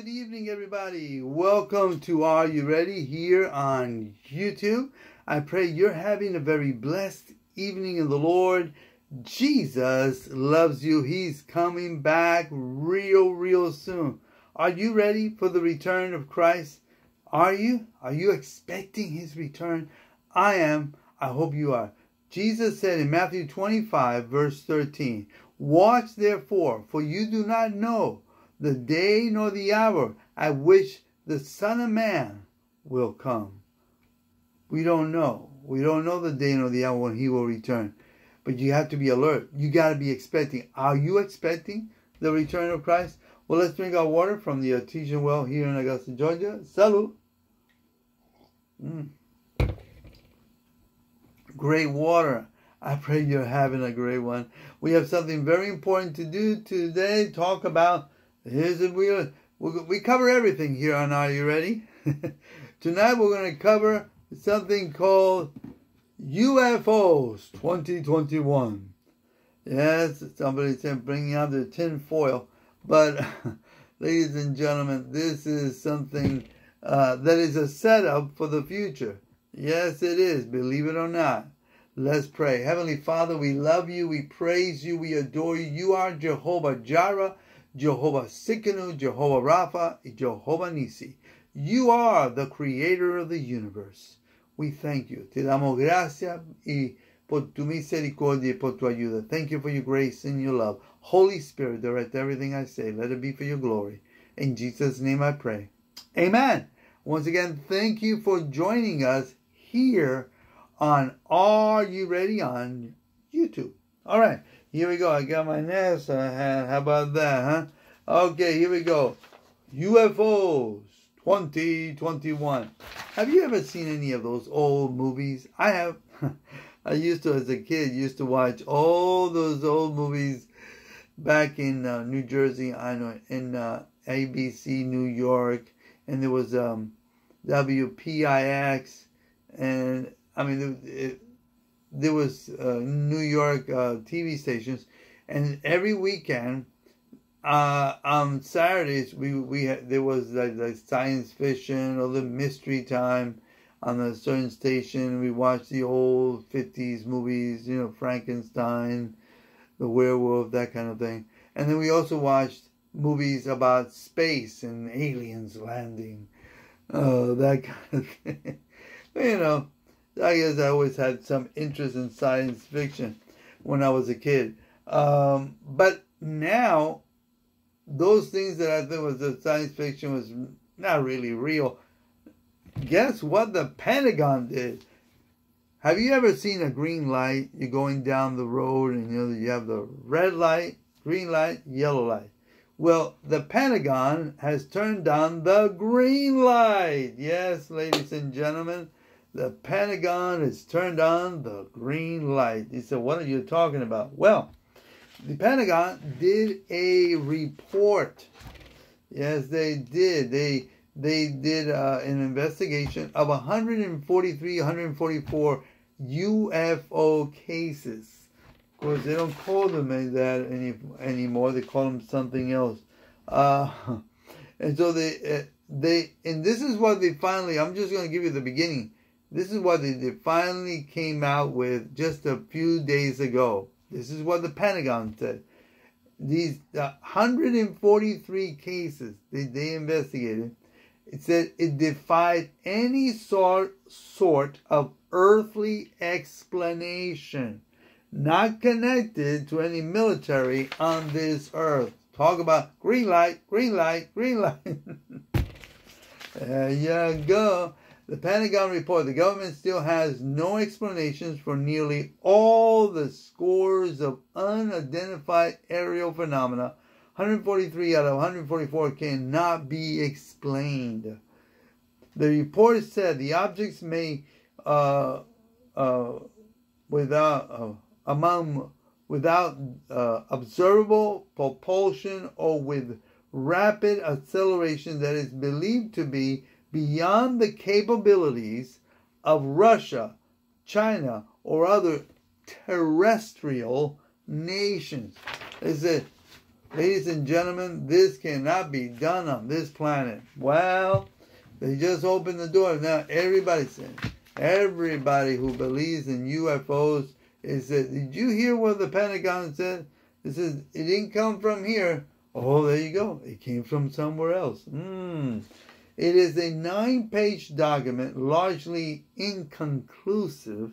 good evening, everybody. Welcome to Are You Ready here on YouTube. I pray you're having a very blessed evening in the Lord. Jesus loves you. He's coming back real, real soon. Are you ready for the return of Christ? Are you? Are you expecting his return? I am. I hope you are. Jesus said in Matthew 25, verse 13, Watch therefore, for you do not know the day nor the hour at which the Son of Man will come. We don't know. We don't know the day nor the hour when he will return. But you have to be alert. You got to be expecting. Are you expecting the return of Christ? Well, let's drink our water from the artesian well here in Augusta, Georgia. Salud. Mm. Great water. I pray you're having a great one. We have something very important to do today. Talk about Here's a we we cover everything here on Are You Ready? Tonight we're going to cover something called UFOs 2021. Yes, somebody said bringing out the tin foil, but ladies and gentlemen, this is something uh, that is a setup for the future. Yes, it is. Believe it or not. Let's pray. Heavenly Father, we love you, we praise you, we adore you. You are Jehovah Jireh. Jehovah Tsidkenu, Jehovah Rapha, Jehovah Nisi. You are the creator of the universe. We thank you. Te damos gracias y por tu misericordia y por tu ayuda. Thank you for your grace and your love. Holy Spirit, direct everything I say. Let it be for your glory. In Jesus' name I pray. Amen. Once again, thank you for joining us here on Are You Ready on YouTube. All right. Here we go. I got my NASA hat. How about that, huh? Okay, here we go. UFOs 2021. Have you ever seen any of those old movies? I have. I used to, as a kid, used to watch all those old movies back in uh, New Jersey. I know in uh, ABC New York, and there was um, WPIX, and I mean it, there was uh, New York uh, TV stations, and every weekend, uh, on Saturdays we we had, there was like, like science fiction or the mystery time on a certain station. We watched the old fifties movies, you know, Frankenstein, the werewolf, that kind of thing, and then we also watched movies about space and aliens landing, uh, that kind of thing. you know I guess I always had some interest in science fiction when I was a kid. Um, but now, those things that I thought was the science fiction was not really real. Guess what the Pentagon did? Have you ever seen a green light? You're going down the road and you know you have the red light, green light, yellow light. Well, the Pentagon has turned on the green light. Yes, ladies and gentlemen the Pentagon has turned on the green light. He said, What are you talking about? Well, the Pentagon did a report. Yes, they did. They they did uh, an investigation of 143, 144 UFO cases. Of course, they don't call them that any anymore. They call them something else. Uh, and so they uh, they and this is what they finally. I'm just going to give you the beginning this is what they finally came out with just a few days ago. This is what the Pentagon said. These uh, 143 cases that they investigated, it said it defied any sort, sort of earthly explanation, not connected to any military on this earth. Talk about green light, green light, green light. there you go. The Pentagon report the government still has no explanations for nearly all the scores of unidentified aerial phenomena. 143 out of 144 cannot be explained. The report said the objects may, uh, uh, without uh, among without uh, observable propulsion or with rapid acceleration that is believed to be beyond the capabilities of Russia, China, or other terrestrial nations. They said Ladies and gentlemen, this cannot be done on this planet. Well, they just opened the door. Now everybody said, everybody who believes in UFOs is that, did you hear what the Pentagon said? It says, it didn't come from here. Oh, there you go. It came from somewhere else. Hmm. It is a nine-page document, largely inconclusive,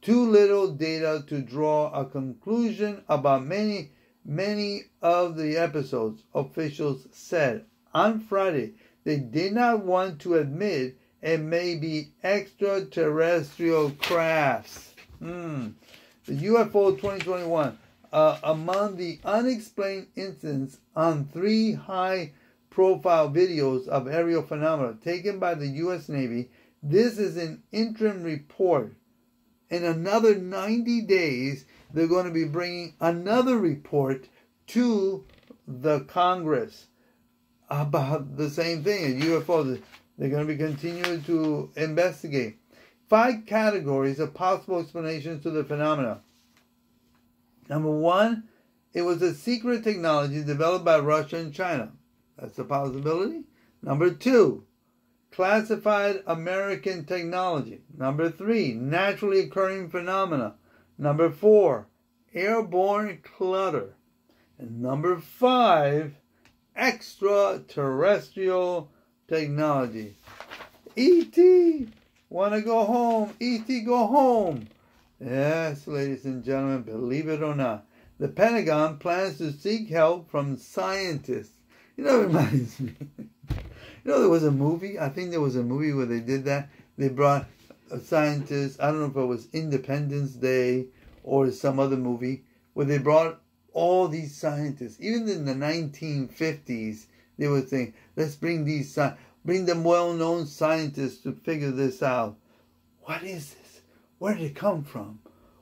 too little data to draw a conclusion about many, many of the episodes, officials said. On Friday, they did not want to admit it may be extraterrestrial crafts. Hmm. The UFO 2021, uh, among the unexplained incidents on three high profile videos of aerial phenomena taken by the U.S. Navy. This is an interim report. In another 90 days, they're going to be bringing another report to the Congress about the same thing, UFOs. They're going to be continuing to investigate. Five categories of possible explanations to the phenomena. Number one, it was a secret technology developed by Russia and China. That's a possibility. Number two, classified American technology. Number three, naturally occurring phenomena. Number four, airborne clutter. And number five, extraterrestrial technology. E.T. Want to go home? E.T. go home. Yes, ladies and gentlemen, believe it or not, the Pentagon plans to seek help from scientists you know, reminds me. you know, there was a movie. I think there was a movie where they did that. They brought a scientist. I don't know if it was Independence Day or some other movie where they brought all these scientists. Even in the 1950s, they were saying, "Let's bring these bring them well-known scientists to figure this out. What is this? Where did it come from?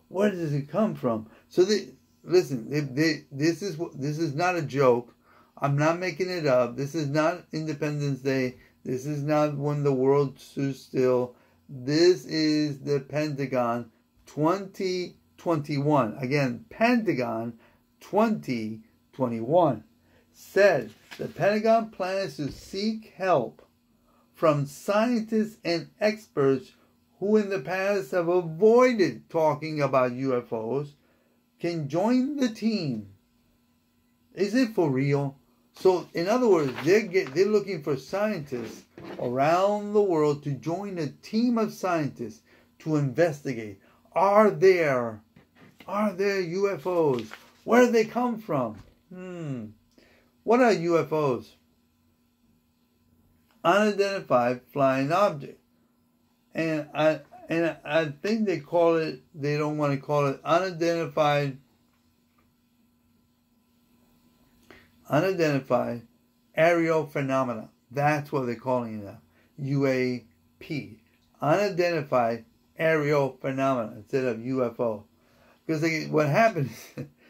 Where does it come from?" So they listen. They, they, this is this is not a joke. I'm not making it up. This is not Independence Day. This is not when the world stood still. This is the Pentagon 2021. Again, Pentagon 2021 said the Pentagon plans to seek help from scientists and experts who in the past have avoided talking about UFOs can join the team. Is it for real? So, in other words, they're get, they're looking for scientists around the world to join a team of scientists to investigate. Are there, are there UFOs? Where do they come from? Hmm. What are UFOs? Unidentified flying object, and I and I think they call it. They don't want to call it unidentified unidentified aerial phenomena. That's what they're calling it now. UAP. Unidentified aerial phenomena instead of UFO. Because they, what happens,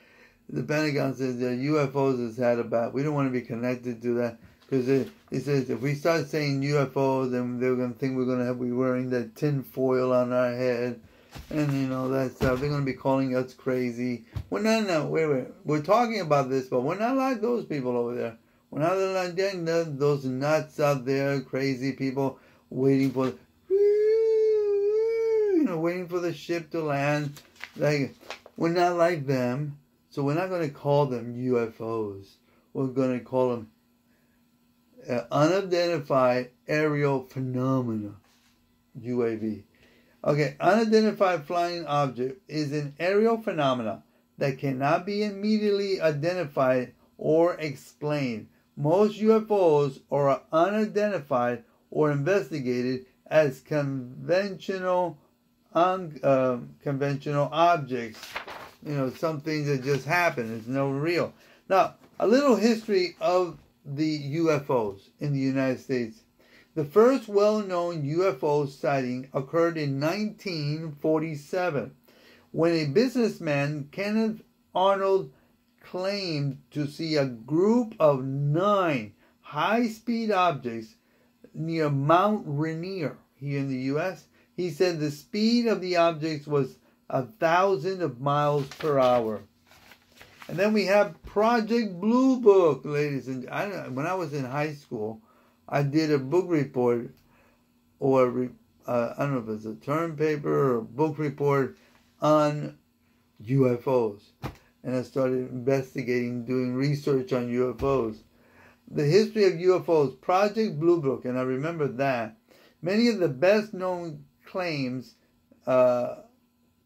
the Pentagon says the UFOs has had about, we don't want to be connected to that. Because it, it, says if we start saying UFOs, then they're going to think we're going to have, be wearing that tin foil on our head and you know that stuff. They're gonna be calling us crazy. We're not. No, wait, wait. We're talking about this, but we're not like those people over there. We're not like those nuts out there, crazy people waiting for, you know, waiting for the ship to land. Like we're not like them, so we're not gonna call them UFOs. We're gonna call them uh, unidentified aerial phenomena, UAV. Okay, unidentified flying object is an aerial phenomena that cannot be immediately identified or explained. Most UFOs are unidentified or investigated as conventional unconventional uh, objects. You know, something that just happened. It's no real. Now, a little history of the UFOs in the United States. The first well-known UFO sighting occurred in 1947 when a businessman, Kenneth Arnold, claimed to see a group of nine high-speed objects near Mount Rainier here in the U.S. He said the speed of the objects was a thousand of miles per hour. And then we have Project Blue Book, ladies and I when I was in high school, I did a book report or uh, I don't know if it's a term paper or a book report on UFOs. And I started investigating, doing research on UFOs. The history of UFOs, Project Blue Book, and I remember that. Many of the best known claims uh,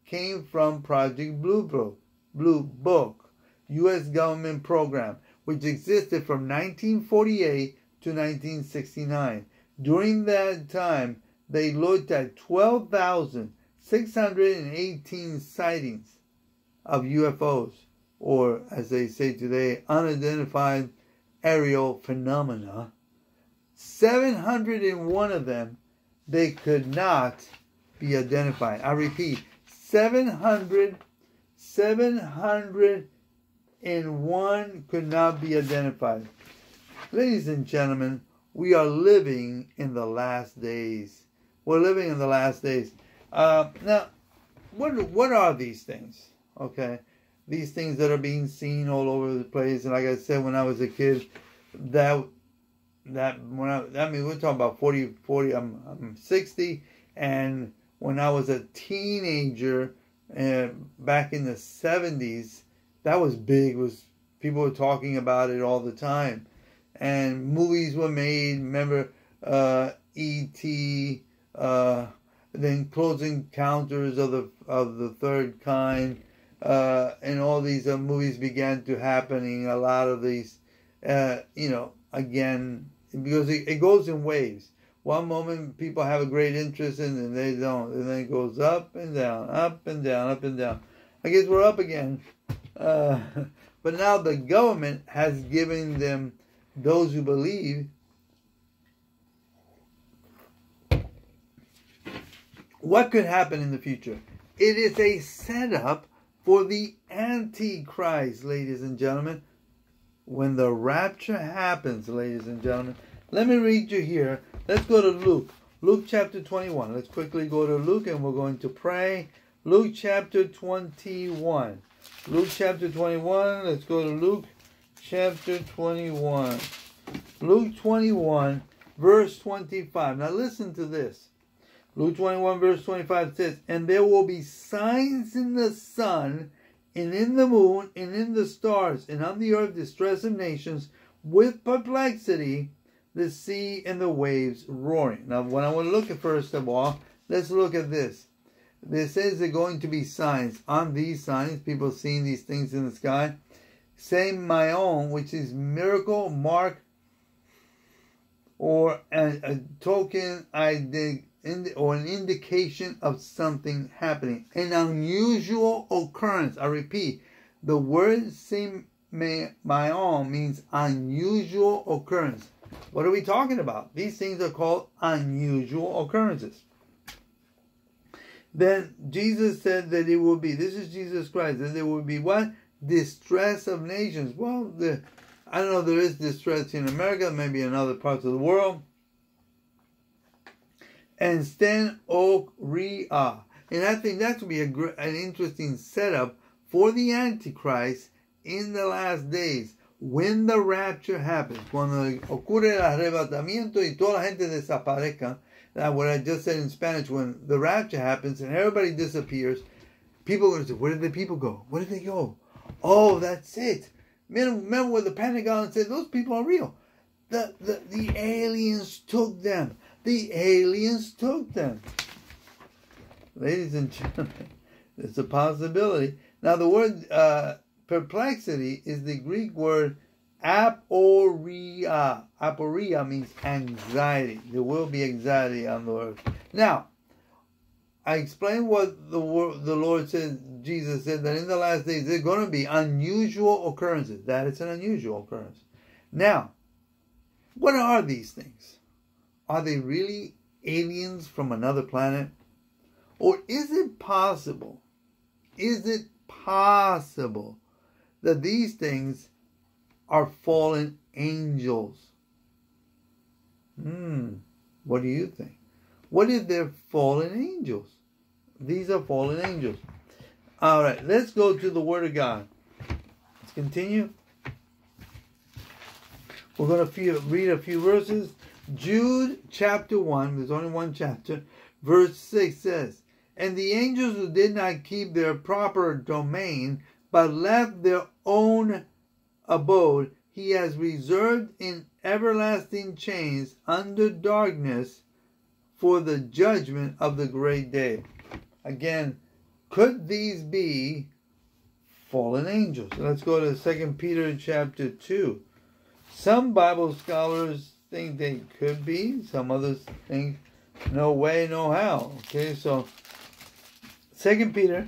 came from Project Blue Book, Blue Book, U.S. government program, which existed from 1948 to 1969. During that time, they looked at 12,618 sightings of UFOs, or as they say today, unidentified aerial phenomena. 701 of them they could not be identified. I repeat, 700, 701 could not be identified. Ladies and gentlemen, we are living in the last days. We're living in the last days. Uh, now, what what are these things? Okay, these things that are being seen all over the place. And like I said, when I was a kid, that that when I, I mean we're talking about 40, 40 I'm, I'm 60, and when I was a teenager, uh, back in the 70s, that was big. Was people were talking about it all the time, and movies were made. Remember, uh, E.T. Uh, then Close Encounters of the of the Third Kind, uh, and all these uh, movies began to happening. A lot of these, uh, you know, again because it, it goes in waves. One moment people have a great interest in, and they don't, and then it goes up and down, up and down, up and down. I guess we're up again. Uh, but now the government has given them those who believe what could happen in the future. It is a setup for the Antichrist, ladies and gentlemen. When the rapture happens, ladies and gentlemen, let me read you here. Let's go to Luke. Luke chapter 21. Let's quickly go to Luke and we're going to pray. Luke chapter 21. Luke chapter 21. Let's go to Luke chapter 21. Luke 21, verse 25. Now listen to this. Luke 21, verse 25 says, And there will be signs in the sun, and in the moon, and in the stars, and on the earth distress of nations, with perplexity, the sea and the waves roaring. Now, when I want to look at first of all, let's look at this. There says there are going to be signs. On these signs, people seeing these things in the sky, semeion, which is miracle, mark, or a, a token ID or an indication of something happening. An unusual occurrence. I repeat, the word same my own means unusual occurrence. What are we talking about? These things are called unusual occurrences. Then Jesus said that it will be, this is Jesus Christ, that there will be what? Distress of nations. Well, the, I don't know, there is distress in America, maybe in other parts of the world and Sten Oak. And I think that would be a, an interesting setup for the Antichrist in the last days, when the rapture happens, cuando ocurre el arrebatamiento y toda la gente desaparezca. That what I just said in Spanish, when the rapture happens and everybody disappears, people are going to say, where did the people go? Where did they go? Oh, that's it. Remember when the Pentagon said those people are real. The, the, the aliens took them. The aliens took them. Ladies and gentlemen, it's a possibility. Now, the word uh, perplexity is the Greek word aporia. Aporia means anxiety. There will be anxiety on the earth. Now, I explained what the the Lord said, Jesus said that in the last days there are going to be unusual occurrences. That is an unusual occurrence. Now, what are these things? Are they really aliens from another planet? Or is it possible? Is it possible that these things are fallen angels? Hmm, what do you think? What if they're fallen angels? These are fallen angels. All right, let's go to the Word of God. Let's continue. We're going to read a few verses. Jude chapter 1, there's only one chapter, verse 6 says, And the angels who did not keep their proper domain, but left their own abode, he has reserved in everlasting chains under darkness for the judgment of the great day. Again, could these be fallen angels? Let's go to Second Peter chapter 2. Some Bible scholars think they could be, some others think no way, no how. Okay, so Second Peter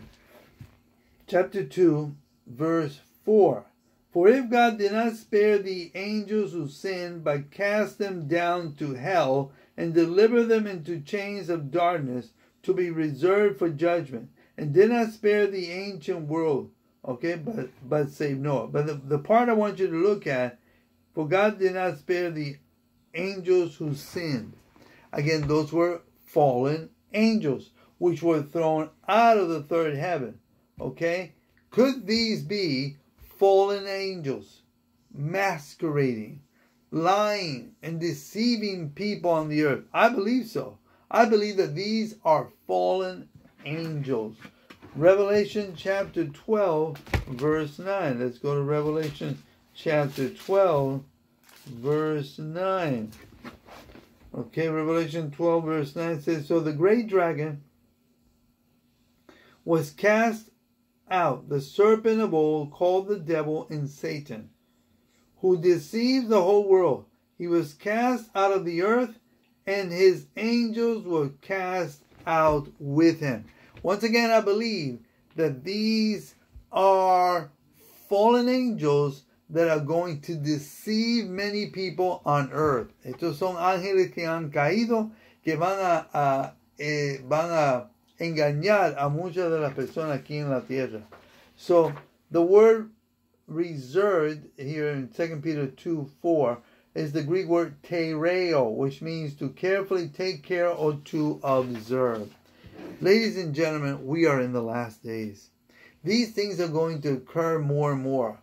chapter 2, verse 4. For if God did not spare the angels who sinned, but cast them down to hell and deliver them into chains of darkness to be reserved for judgment, and did not spare the ancient world, okay, but but save Noah. But the, the part I want you to look at, for God did not spare the angels who sinned. Again, those were fallen angels, which were thrown out of the third heaven. Okay? Could these be fallen angels masquerading, lying, and deceiving people on the earth? I believe so. I believe that these are fallen angels. Revelation chapter 12, verse 9. Let's go to Revelation chapter 12, verse 9. Okay, Revelation 12, verse 9 says, So the great dragon was cast out the serpent of old called the devil and Satan, who deceived the whole world. He was cast out of the earth, and his angels were cast out with him. Once again, I believe that these are fallen angels that are going to deceive many people on earth. Estos son ángeles que han caído, que van a, a eh, van a engañar a muchas de las personas aquí en la tierra. So the word reserved here in 2 Peter 2 4 is the Greek word tereo, which means to carefully take care or to observe. Ladies and gentlemen, we are in the last days. These things are going to occur more and more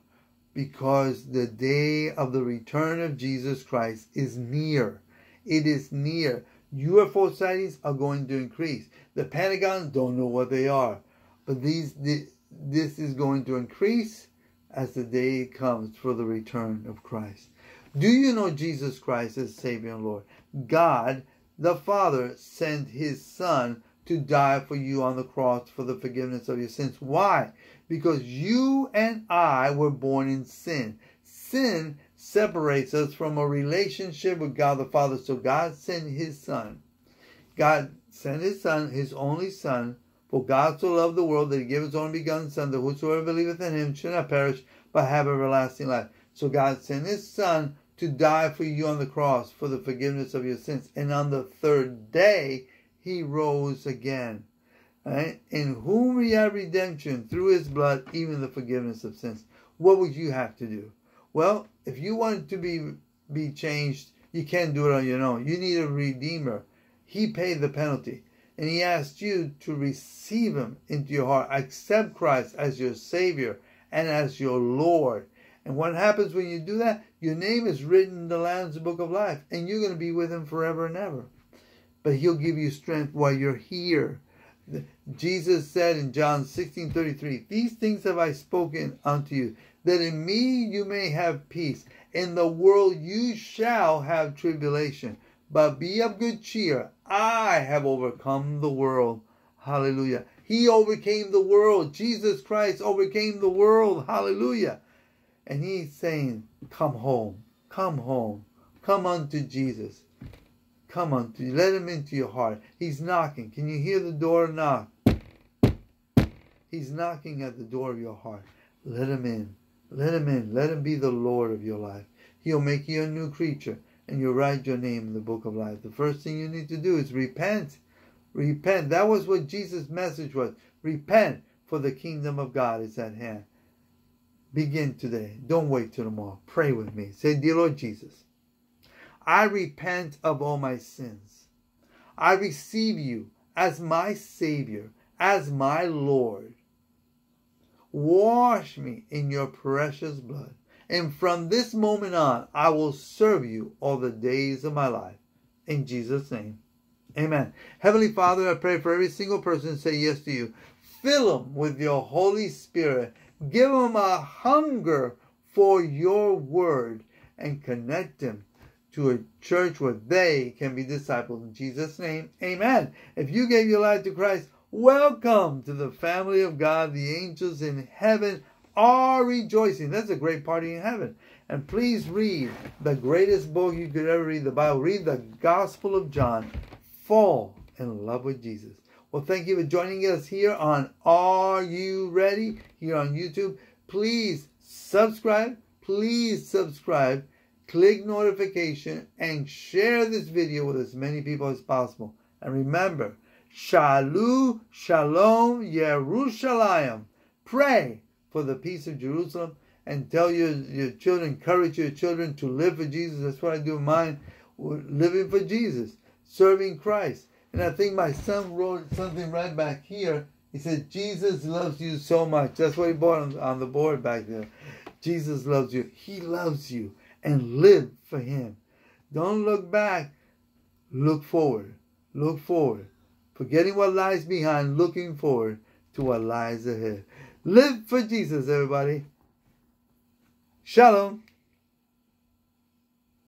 because the day of the return of Jesus Christ is near. It is near. UFO sightings are going to increase. The Pentagon don't know what they are, but these this is going to increase as the day comes for the return of Christ. Do you know Jesus Christ as Savior and Lord? God, the Father, sent His Son to die for you on the cross for the forgiveness of your sins. Why? Because you and I were born in sin. Sin separates us from a relationship with God the Father. So God sent His Son. God sent His Son, His only Son, for God so loved the world that he gave his only begotten Son, that whosoever believeth in him should not perish, but have everlasting life. So God sent his Son to die for you on the cross for the forgiveness of your sins. And on the third day, he rose again. Right? In whom we have redemption through his blood, even the forgiveness of sins. What would you have to do? Well, if you want to be be changed, you can't do it on your own. You need a redeemer. He paid the penalty and he asked you to receive him into your heart, accept Christ as your Savior and as your Lord. And what happens when you do that? Your name is written in the Lamb's Book of Life, and you're going to be with him forever and ever. But he'll give you strength while you're here. Jesus said in John 16 33, These things have I spoken unto you, that in me you may have peace. In the world you shall have tribulation. But be of good cheer. I have overcome the world. Hallelujah. He overcame the world. Jesus Christ overcame the world. Hallelujah. And he's saying, Come home. Come home. Come unto Jesus. Come unto you. Let him into your heart. He's knocking. Can you hear the door knock? He's knocking at the door of your heart. Let him in. Let him in. Let him be the Lord of your life. He'll make you a new creature and you write your name in the book of life. The first thing you need to do is repent. Repent. That was what Jesus' message was. Repent, for the kingdom of God is at hand. Begin today. Don't wait till tomorrow. Pray with me. Say, Dear Lord Jesus, I repent of all my sins. I receive you as my Savior, as my Lord. Wash me in your precious blood. And from this moment on, I will serve you all the days of my life. In Jesus' name. Amen. Heavenly Father, I pray for every single person say yes to you. Fill them with your Holy Spirit. Give them a hunger for your word and connect them to a church where they can be discipled. In Jesus' name, amen. If you gave your life to Christ, welcome to the family of God. The angels in heaven are rejoicing. That's a great party in heaven. And please read the greatest book you could ever read, the Bible. Read the Gospel of John. Fall in love with Jesus. Well, thank you for joining us here on Are You Ready? Here on YouTube. Please subscribe. Please subscribe. Click notification and share this video with as many people as possible. And remember, Shalu Shalom Yerushalayim. Pray for the peace of Jerusalem and tell your, your children, encourage your children to live for Jesus. That's what I do in mine, living for Jesus, serving Christ. And I think my son wrote something right back here. He said, Jesus loves you so much. That's what he bought on, on the board back there. Jesus loves you. He loves you. And live for him. Don't look back. Look forward. Look forward. Forgetting what lies behind, looking forward to what lies ahead. Live for Jesus, everybody. Shalom.